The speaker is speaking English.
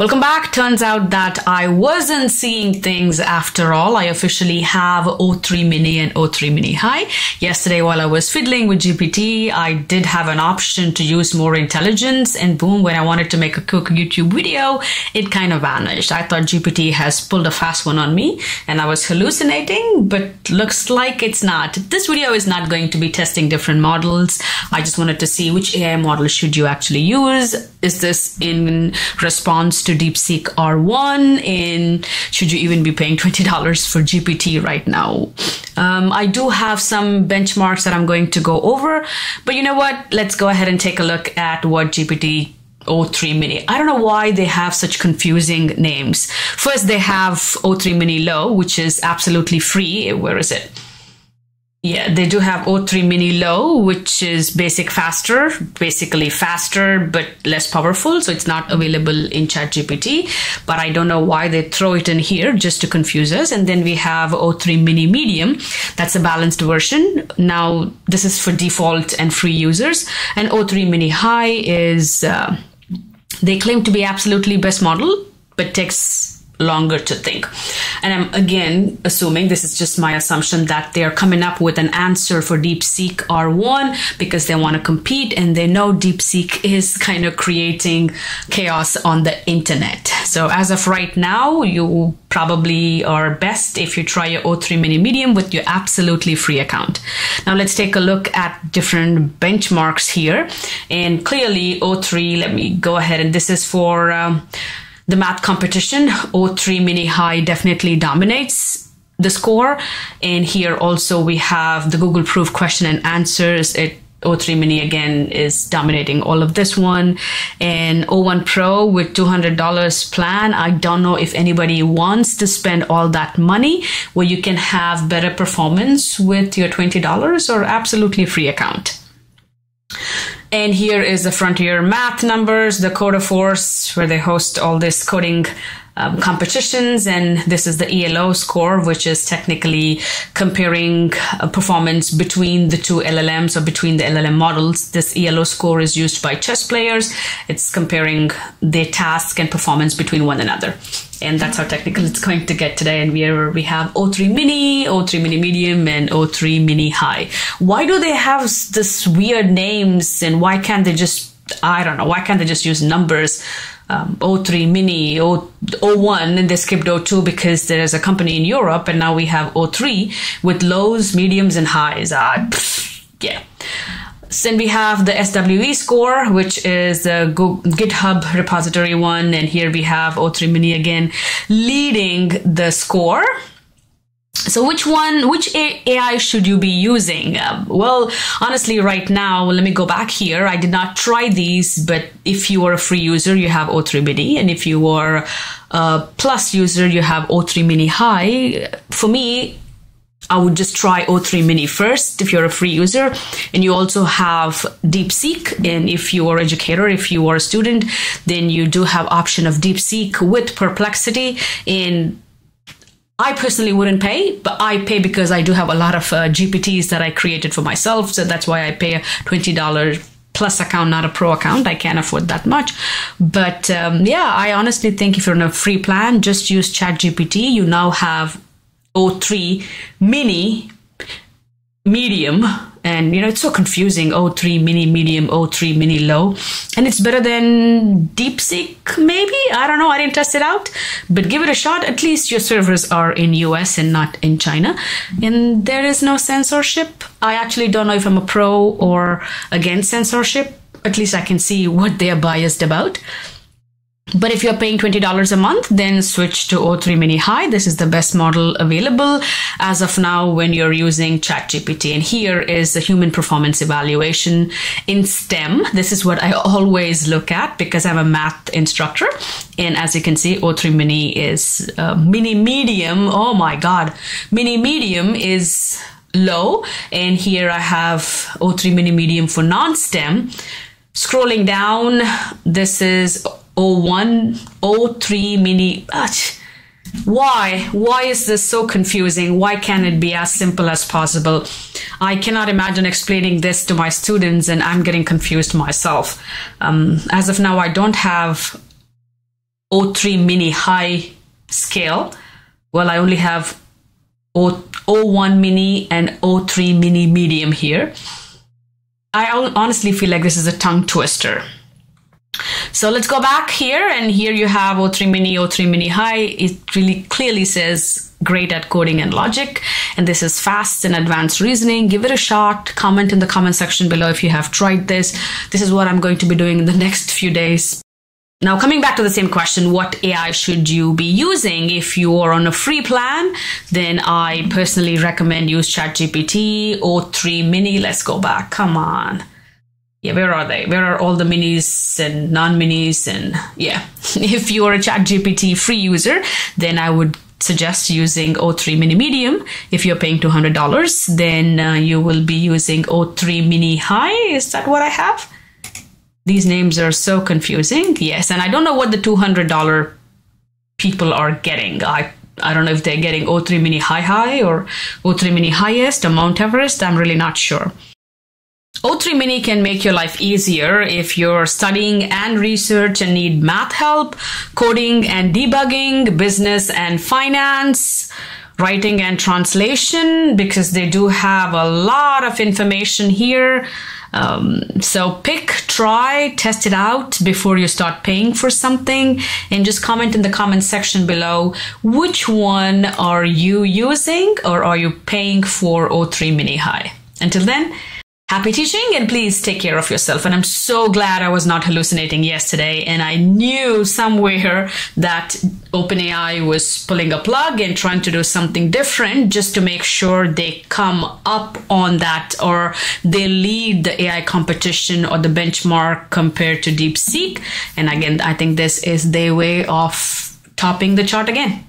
Welcome back. Turns out that I wasn't seeing things after all. I officially have O3 Mini and O3 Mini High. Yesterday, while I was fiddling with GPT, I did have an option to use more intelligence, and boom, when I wanted to make a quick YouTube video, it kind of vanished. I thought GPT has pulled a fast one on me, and I was hallucinating, but looks like it's not. This video is not going to be testing different models. I just wanted to see which AI model should you actually use. Is this in response to to DeepSeek R1 in should you even be paying $20 for GPT right now? Um, I do have some benchmarks that I'm going to go over, but you know what? Let's go ahead and take a look at what GPT O3 Mini. I don't know why they have such confusing names. First, they have O3 Mini Low, which is absolutely free. Where is it? Yeah, they do have O3 Mini Low, which is basic faster, basically faster but less powerful. So it's not available in ChatGPT. But I don't know why they throw it in here just to confuse us. And then we have O3 Mini Medium. That's a balanced version. Now, this is for default and free users. And O3 Mini High is, uh, they claim to be absolutely best model, but takes longer to think. And I'm again assuming this is just my assumption that they're coming up with an answer for DeepSeek R1 because they want to compete and they know DeepSeek is kind of creating chaos on the internet. So as of right now, you probably are best if you try your O3 Mini Medium with your absolutely free account. Now let's take a look at different benchmarks here. And clearly O3, let me go ahead and this is for um, the math competition, O3 Mini High definitely dominates the score. And here also we have the Google Proof question and answers. It O3 Mini again is dominating all of this one. And O1 Pro with $200 plan. I don't know if anybody wants to spend all that money where you can have better performance with your $20 or absolutely free account. And here is the Frontier Math numbers, the code force where they host all this coding um, competitions. And this is the ELO score, which is technically comparing uh, performance between the two LLMs or between the LLM models. This ELO score is used by chess players. It's comparing their task and performance between one another. And that's how technical it's going to get today. And we we have O3 Mini, O3 Mini Medium, and O3 Mini High. Why do they have this weird names and why can't they just I don't know. Why can't they just use numbers? Um, O3 Mini, o, O1, and they skipped O2 because there's a company in Europe, and now we have O3 with lows, mediums, and highs. Uh, yeah. Then we have the SWE score, which is the GitHub repository one, and here we have O3 Mini again leading the score. So which one, which AI should you be using? Uh, well, honestly, right now, let me go back here. I did not try these, but if you are a free user, you have O3BD. And if you are a plus user, you have O3 Mini High. For me, I would just try O3 Mini first if you're a free user. And you also have DeepSeek. And if you are educator, if you are a student, then you do have option of DeepSeek with Perplexity. In I personally wouldn't pay, but I pay because I do have a lot of uh, GPTs that I created for myself. So that's why I pay a $20 plus account, not a pro account. I can't afford that much. But um, yeah, I honestly think if you're on a free plan, just use ChatGPT. You now have O3 mini medium and you know it's so confusing. O3 mini medium o3 mini low. And it's better than deepseek maybe? I don't know. I didn't test it out. But give it a shot. At least your servers are in us and not in china. And there is no censorship. I actually don't know if i'm a pro or against censorship. At least i can see what they're biased about but if you're paying $20 a month, then switch to O3 Mini High. This is the best model available as of now when you're using ChatGPT. And here is the human performance evaluation in STEM. This is what I always look at because I'm a math instructor. And as you can see, O3 Mini is uh, mini medium. Oh my God. Mini medium is low. And here I have O3 Mini medium for non-STEM. Scrolling down, this is O1, O3 mini. Why? Why is this so confusing? Why can't it be as simple as possible? I cannot imagine explaining this to my students and I'm getting confused myself. Um, as of now, I don't have O3 mini high scale. Well, I only have o, O1 mini and O3 mini medium here. I honestly feel like this is a tongue twister. So let's go back here and here you have O3 mini, O3 mini high. It really clearly says great at coding and logic. And this is fast and advanced reasoning. Give it a shot. Comment in the comment section below if you have tried this. This is what I'm going to be doing in the next few days. Now, coming back to the same question, what AI should you be using? If you are on a free plan, then I personally recommend use ChatGPT O3 Mini. Let's go back. Come on. Yeah, where are they? Where are all the minis and non minis? And yeah, if you are a ChatGPT free user, then I would suggest using O3 Mini Medium. If you're paying $200, then uh, you will be using O3 Mini High. Is that what I have? These names are so confusing. Yes, and I don't know what the $200 people are getting. I I don't know if they're getting O3 Mini High High or O3 Mini Highest or Mount Everest. I'm really not sure. O3 Mini can make your life easier if you're studying and research and need math help, coding and debugging, business and finance, writing and translation, because they do have a lot of information here. Um, so pick, try, test it out before you start paying for something and just comment in the comment section below which one are you using or are you paying for O3 Mini High. Until then, Happy teaching and please take care of yourself. And I'm so glad I was not hallucinating yesterday. And I knew somewhere that OpenAI was pulling a plug and trying to do something different just to make sure they come up on that or they lead the AI competition or the benchmark compared to DeepSeek. And again, I think this is their way of topping the chart again.